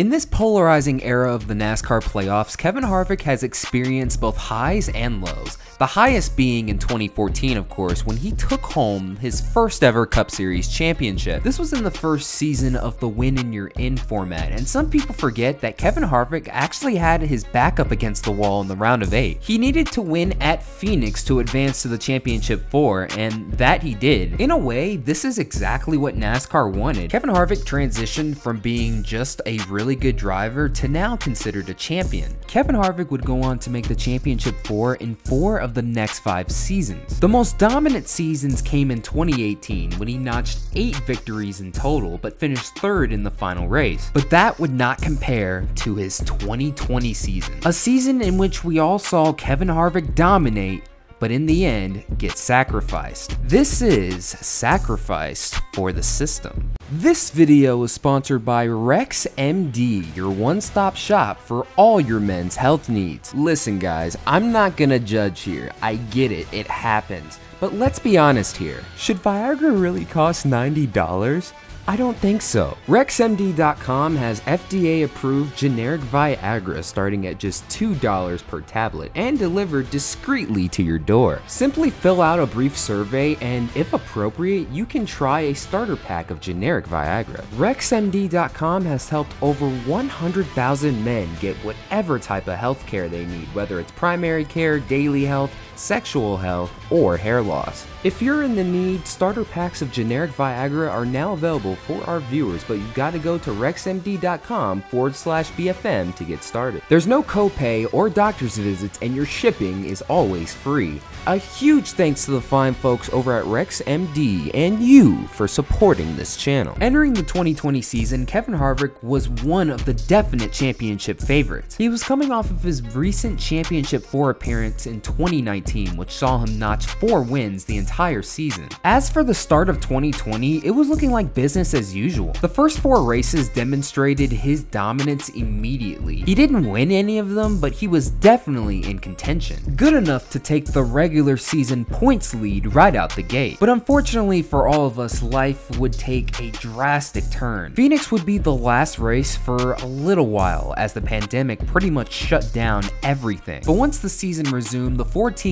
In this polarizing era of the NASCAR playoffs, Kevin Harvick has experienced both highs and lows. The highest being in 2014, of course, when he took home his first ever Cup Series championship. This was in the first season of the win in you're in format, and some people forget that Kevin Harvick actually had his back up against the wall in the round of eight. He needed to win at Phoenix to advance to the championship four, and that he did. In a way, this is exactly what NASCAR wanted. Kevin Harvick transitioned from being just a really good driver to now considered a champion. Kevin Harvick would go on to make the championship four in four of the next five seasons. The most dominant seasons came in 2018 when he notched 8 victories in total but finished third in the final race. But that would not compare to his 2020 season, a season in which we all saw Kevin Harvick dominate but in the end get sacrificed. This is sacrificed for the system. This video is sponsored by Rex MD, your one-stop shop for all your men's health needs. Listen guys, I'm not gonna judge here. I get it, it happens. But let's be honest here. Should Viagra really cost $90? I don't think so. RexMD.com has FDA approved generic Viagra starting at just $2 per tablet and delivered discreetly to your door. Simply fill out a brief survey and, if appropriate, you can try a starter pack of generic Viagra. RexMD.com has helped over 100,000 men get whatever type of health care they need, whether it's primary care, daily health, sexual health, or hair loss. If you're in the need, starter packs of generic Viagra are now available for our viewers, but you've got to go to rexmd.com forward slash BFM to get started. There's no copay or doctor's visits, and your shipping is always free. A huge thanks to the fine folks over at RexMD and you for supporting this channel. Entering the 2020 season, Kevin Harvick was one of the definite championship favorites. He was coming off of his recent championship 4 appearance in 2019, which saw him notch 4 wins the entire season. As for the start of 2020, it was looking like business as usual. The first 4 races demonstrated his dominance immediately. He didn't win any of them, but he was definitely in contention. Good enough to take the regular season points lead right out the gate. But unfortunately for all of us, life would take a drastic turn. Phoenix would be the last race for a little while as the pandemic pretty much shut down everything. But once the season resumed, the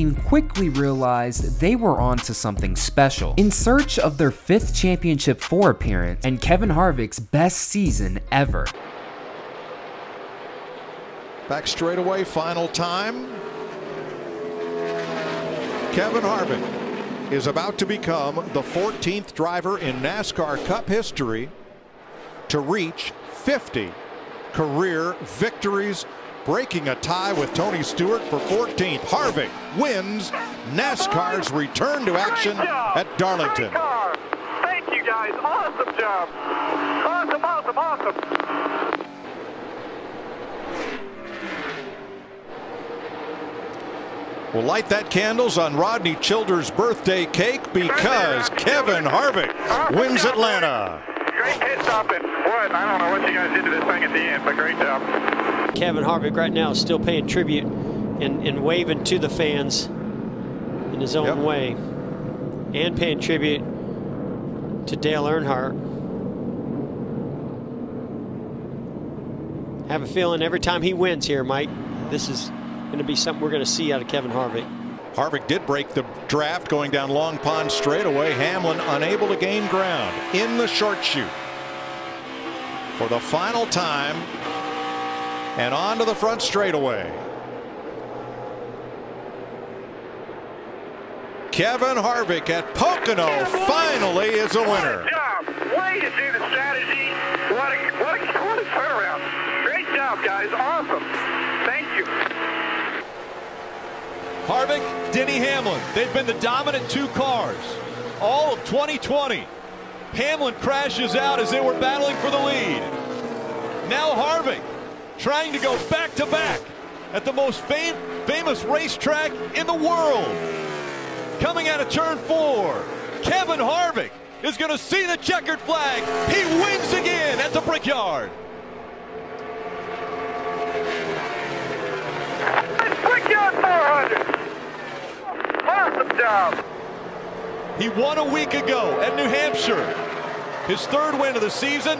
14 quickly realized they were on to something special. In search of their fifth championship 4 appearance and Kevin Harvick's best season ever. Back straight away, final time. Kevin Harvick is about to become the 14th driver in NASCAR Cup history to reach 50 career victories, breaking a tie with Tony Stewart for 14th. Harvick wins NASCAR's return to action at Darlington. Thank you guys. Awesome job. Awesome, awesome, awesome. We'll light that candles on Rodney Childers' birthday cake because Kevin Harvick wins Atlanta. Great pit stop and what? I don't know what you guys did to this thing at the end, but great job. Kevin Harvick right now is still paying tribute and, and waving to the fans in his own Yep. way and paying tribute to Dale Earnhardt. Have a feeling every time he wins here, Mike, this is going to be something we're going to see out of Kevin Harvick. Harvick did break the draft going down Long Pond straightaway. Hamlin unable to gain ground in the short chute. For the final time and on to the front straightaway. Kevin Harvick at Pocono finally is a winner. Job. Way to see the strategy. What a, what a, what a turnaround. Great job, guys. Awesome. Thank you. Harvick, Denny Hamlin. They've been the dominant two cars all of 2020. Hamlin crashes out as they were battling for the lead. Now Harvick trying to go back to back at the most fam famous racetrack in the world. Coming out of turn four, Kevin Harvick is going to see the checkered flag. He wins again at the Brickyard. Brickyard 400. Awesome job. He won a week ago at New Hampshire. His third win of the season.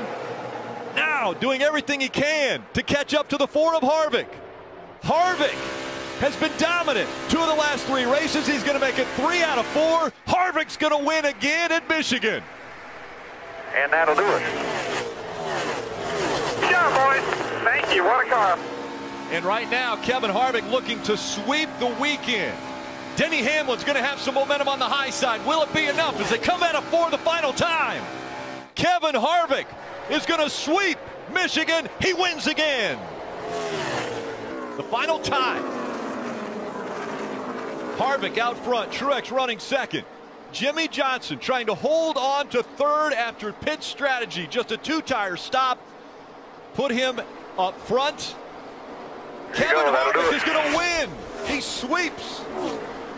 Now doing everything he can to catch up to the four of Harvick. Harvick has been dominant. Two of the last three races, he's going to make it three out of four. Harvick's going to win again at Michigan. And that'll do it. Good job, boys. Thank you. What a car. And right now, Kevin Harvick looking to sweep the weekend. Denny Hamlin's going to have some momentum on the high side. Will it be enough as they come out of four the final time? Kevin Harvick is going to sweep Michigan. He wins again. The final time. Harvick out front. Truex running second. Jimmie Johnson trying to hold on to third after pit strategy. Just a two-tire stop. Put him up front. Kevin go, that'll do Harvick is going to win. He sweeps.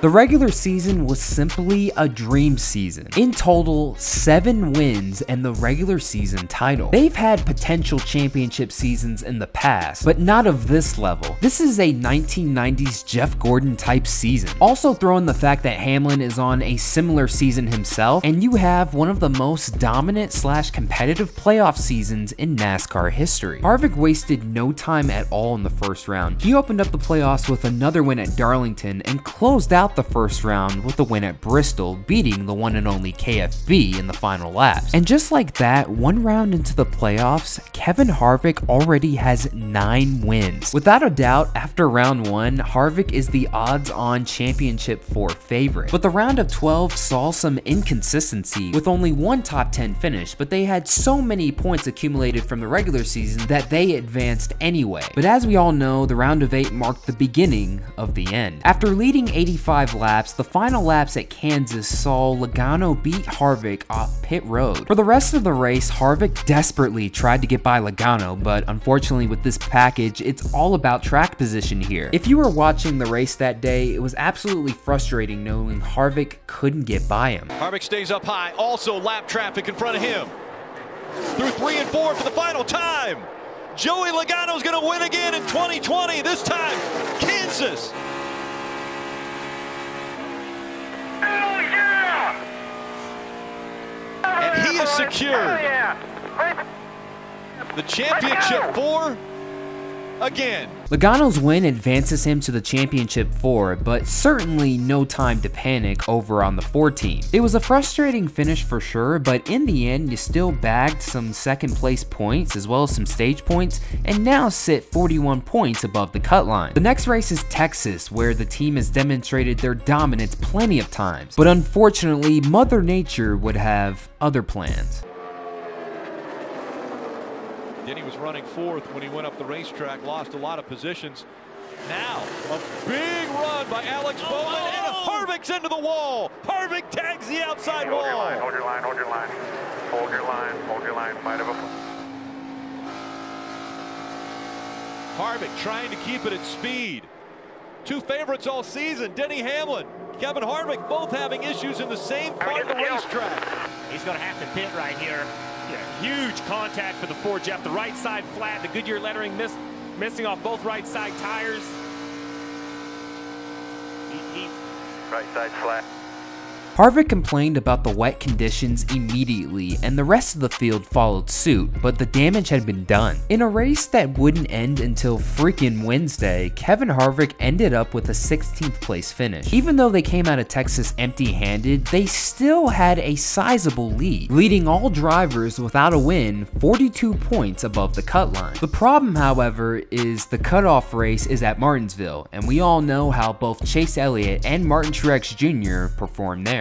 The regular season was simply a dream season. In total, seven wins and the regular season title. They've had potential championship seasons in the past, but not of this level. This is a 1990s Jeff Gordon type season. Also throw in the fact that Hamlin is on a similar season himself, and you have one of the most dominant slash competitive playoff seasons in NASCAR history. Harvick wasted no time at all in the first round. He opened up the playoffs with another win at Darlington and closed out the first round with a win at Bristol, beating the one and only KFB in the final laps. And just like that, one round into the playoffs, Kevin Harvick already has nine wins. Without a doubt, after round one, Harvick is the odds-on championship 4 favorite. But the round of 12 saw some inconsistency with only one top 10 finish, but they had so many points accumulated from the regular season that they advanced anyway. But as we all know, the round of 8 marked the beginning of the end. After leading 85 laps, the final laps at Kansas saw Logano beat Harvick off pit road. For the rest of the race, Harvick desperately tried to get by Logano, but unfortunately with this package, it's all about track position here. If you were watching the race that day, it was absolutely frustrating knowing Harvick couldn't get by him. Harvick stays up high. Also lap traffic in front of him. Through three and four for the final time. Joey Logano's going to win again in 2020. This time, Kansas. Secured. Oh, yeah! The championship four again. Logano's win advances him to the championship 4, but certainly no time to panic over on the 4 team. It was a frustrating finish for sure, but in the end, you still bagged some second place points as well as some stage points, and now sit 41 points above the cut line. The next race is Texas, where the team has demonstrated their dominance plenty of times, but unfortunately, Mother Nature would have other plans. Denny was running fourth when he went up the racetrack, lost a lot of positions. Now, a big run by Alex oh! Bowman, and Harvick's into the wall. Harvick tags the outside Hold your line, wall. hold your line, hold your line. Hold your line, hold your line. Might have a... Harvick trying to keep it at speed. Two favorites all season, Denny Hamlin, Kevin Harvick, both having issues in the same part of the racetrack. He's going to have to pit right here. Yeah, huge contact for the Ford Jeff. The right side flat, the Goodyear lettering miss, missing off both right side tires. He, Right side flat. Harvick complained about the wet conditions immediately, and the rest of the field followed suit, but the damage had been done. In a race that wouldn't end until freaking Wednesday, Kevin Harvick ended up with a 16th place finish. Even though they came out of Texas empty handed, they still had a sizable lead, leading all drivers without a win 42 points above the cut line. The problem, however, is the cutoff race is at Martinsville, and we all know how both Chase Elliott and Martin Truex Jr. performed there.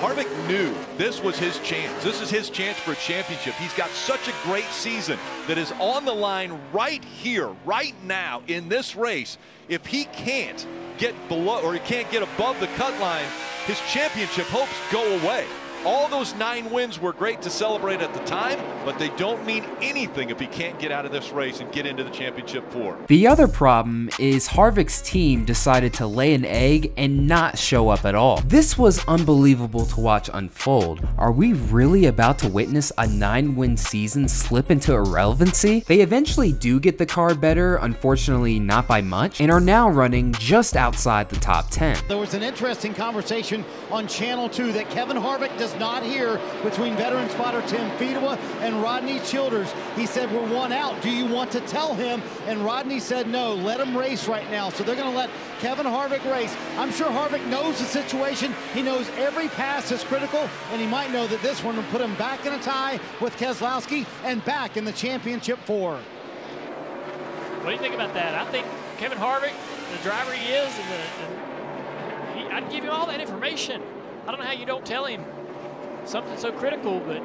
Harvick knew this was his chance. This is his chance for a championship. He's got such a great season that is on the line right here, right now in this race. If he can't get below or he can't get above the cut line, his championship hopes go away. All those nine wins were great to celebrate at the time, but they don't mean anything if he can't get out of this race and get into the championship four. The other problem is Harvick's team decided to lay an egg and not show up at all. This was unbelievable to watch unfold. Are we really about to witness a 9-win season slip into irrelevancy? They eventually do get the car better, unfortunately not by much, and are now running just outside the top 10. There was an interesting conversation on Channel 2 that Kevin Harvick does not here between veteran spotter Tim Fedewa and Rodney Childers. He said, we're one out. Do you want to tell him? And Rodney said, no, let him race right now. So they're going to let Kevin Harvick race. I'm sure Harvick knows the situation. He knows every pass is critical, and he might know that this one will put him back in a tie with Keselowski and back in the championship four. What do you think about that? I think Kevin Harvick, the driver he is, and, the, and he, I'd give you all that information. I don't know how you don't tell him something so critical, but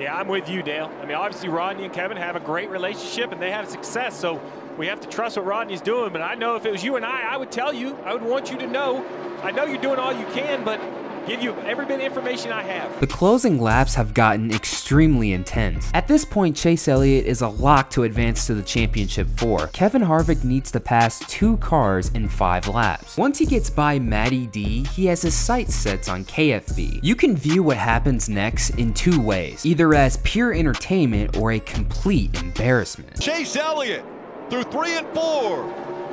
yeah, I'm with you, Dale. I mean, obviously, Rodney and Kevin have a great relationship and they have success, so we have to trust what Rodney's doing. But I know if it was you and I, I would tell you, I would want you to know. I know you're doing all you can, but give you every bit of information I have. The closing laps have gotten extremely intense. At this point, Chase Elliott is a lock to advance to the championship four. Kevin Harvick needs to pass two cars in five laps. Once he gets by Matty D, he has his sights set on KFB. You can view what happens next in two ways, either as pure entertainment or a complete embarrassment. Chase Elliott through three and four.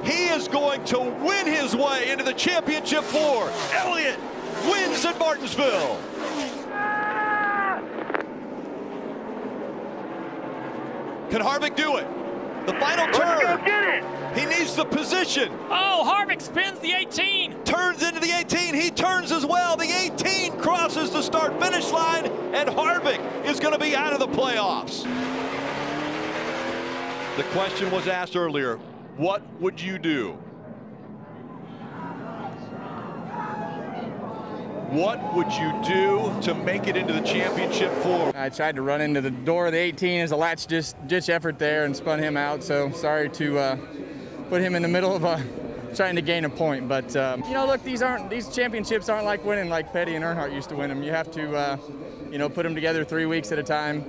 He is going to win his way into the championship four. Elliott wins at Martinsville. Can Harvick do it? The final turn. He needs the position. Oh, Harvick spins the 18. Turns into the 18. He turns as well. The 18 crosses the start finish line, and Harvick is going to be out of the playoffs. The question was asked earlier what would you do? What would you do to make it into the championship four? I tried to run into the door of the 18 as a latch just ditch effort there and spun him out. So sorry to uh, put him in the middle of uh, trying to gain a point. But um, you know, look, these aren't these championships aren't like winning like Petty and Earnhardt used to win them. You have to, uh, you know, put them together three weeks at a time.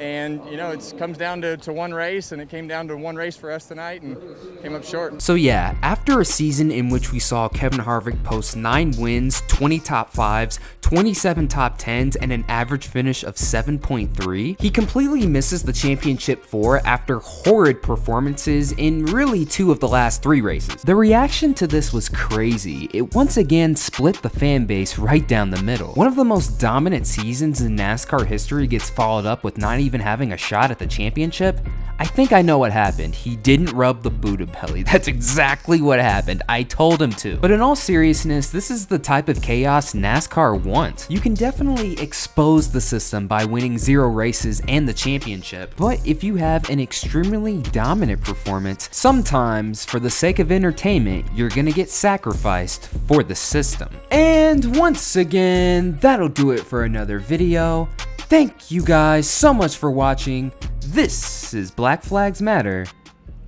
And, you know, it comes down to, to one race, and it came down to one race for us tonight and came up short. So, yeah, after a season in which we saw Kevin Harvick post 9 wins, 20 top 5s, 27 top 10s, and an average finish of 7.3, he completely misses the championship 4 after horrid performances in really two of the last three races. The reaction to this was crazy. It once again split the fan base right down the middle. One of the most dominant seasons in NASCAR history gets followed up with not even even having a shot at the championship? I think I know what happened. He didn't rub the Buddha belly. That's exactly what happened. I told him to. But in all seriousness, this is the type of chaos NASCAR wants. You can definitely expose the system by winning zero races and the championship, but if you have an extremely dominant performance, sometimes for the sake of entertainment, you're gonna get sacrificed for the system. And once again, that'll do it for another video. Thank you guys so much for watching. This is Black Flags Matter.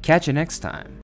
Catch you next time.